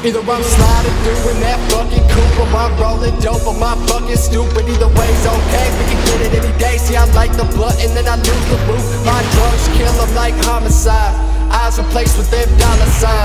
Either I'm sliding through in that fucking coupe Or I'm rolling dope, or my fucking stupid. Either way's okay, we can get it any day. See I like the blood, and then I lose the roof. My drugs kill them like homicide. Eyes replaced with them dollar signs.